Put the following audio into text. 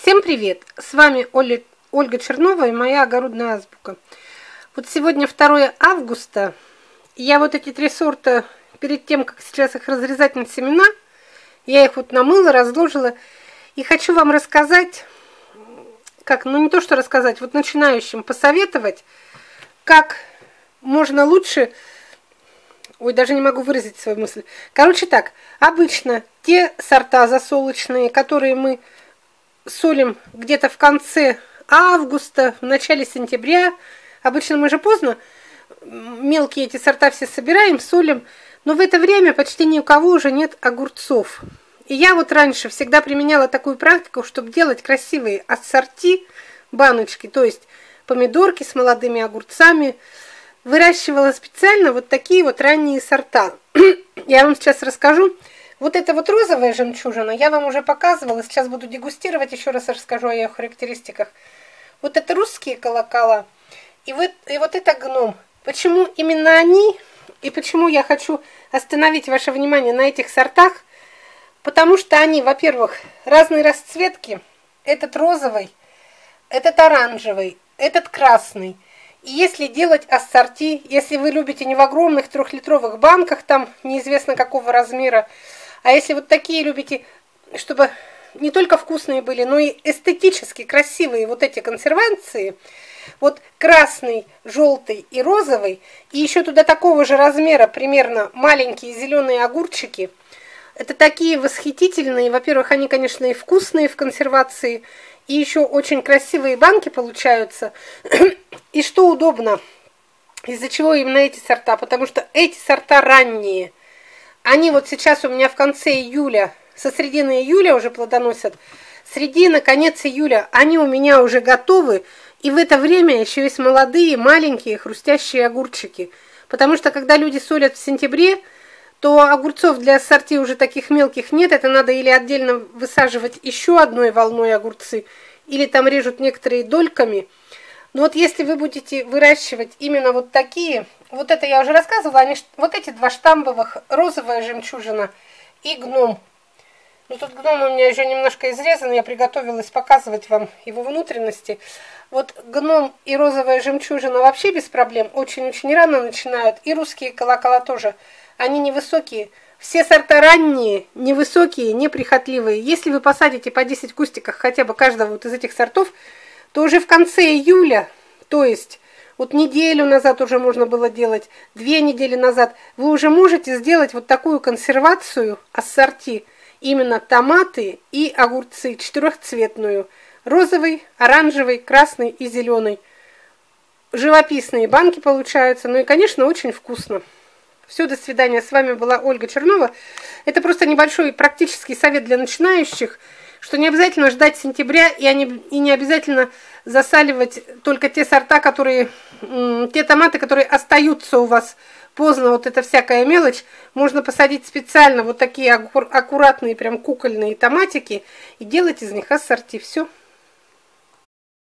Всем привет! С вами Оля, Ольга Чернова и моя огородная азбука. Вот сегодня 2 августа. Я вот эти три сорта, перед тем, как сейчас их разрезать на семена, я их вот намыла, разложила. И хочу вам рассказать, как, ну не то что рассказать, вот начинающим посоветовать, как можно лучше Ой, даже не могу выразить свою мысль. Короче так, обычно те сорта засолочные, которые мы солим где-то в конце августа, в начале сентября, обычно мы же поздно мелкие эти сорта все собираем, солим, но в это время почти ни у кого уже нет огурцов. И я вот раньше всегда применяла такую практику, чтобы делать красивые ассорти, баночки, то есть помидорки с молодыми огурцами, выращивала специально вот такие вот ранние сорта. Я вам сейчас расскажу. Вот это вот розовая жемчужина, я вам уже показывала, сейчас буду дегустировать, еще раз расскажу о ее характеристиках. Вот это русские колокола, и вот, и вот это гном. Почему именно они, и почему я хочу остановить ваше внимание на этих сортах? Потому что они, во-первых, разные расцветки. Этот розовый, этот оранжевый, этот красный – и если делать ассорти, если вы любите не в огромных трехлитровых банках, там неизвестно какого размера, а если вот такие любите, чтобы не только вкусные были, но и эстетически красивые вот эти консервации, вот красный, желтый и розовый, и еще туда такого же размера примерно маленькие зеленые огурчики, это такие восхитительные, во-первых, они, конечно, и вкусные в консервации, и еще очень красивые банки получаются. И что удобно, из-за чего именно эти сорта? Потому что эти сорта ранние. Они вот сейчас у меня в конце июля, со середины июля уже плодоносят. Середина, конец июля, они у меня уже готовы. И в это время еще есть молодые, маленькие, хрустящие огурчики. Потому что когда люди солят в сентябре, то огурцов для ассорти уже таких мелких нет. Это надо или отдельно высаживать еще одной волной огурцы, или там режут некоторые дольками. Но вот если вы будете выращивать именно вот такие, вот это я уже рассказывала, они, вот эти два штамбовых, розовая жемчужина и гном. Ну тут гном у меня еще немножко изрезан, я приготовилась показывать вам его внутренности. Вот гном и розовая жемчужина вообще без проблем, очень-очень рано начинают, и русские колокола тоже – они невысокие. Все сорта ранние, невысокие, неприхотливые. Если вы посадите по 10 кустиков хотя бы каждого вот из этих сортов, то уже в конце июля, то есть вот неделю назад уже можно было делать, две недели назад, вы уже можете сделать вот такую консервацию ассорти, именно томаты и огурцы четырехцветную, розовый, оранжевый, красный и зеленый. Живописные банки получаются, ну и, конечно, очень вкусно. Все, до свидания. С вами была Ольга Чернова. Это просто небольшой практический совет для начинающих, что не обязательно ждать сентября и, они, и не обязательно засаливать только те сорта, которые, те томаты, которые остаются у вас поздно, вот эта всякая мелочь. Можно посадить специально вот такие аккуратные, прям кукольные томатики и делать из них ассорти. Все.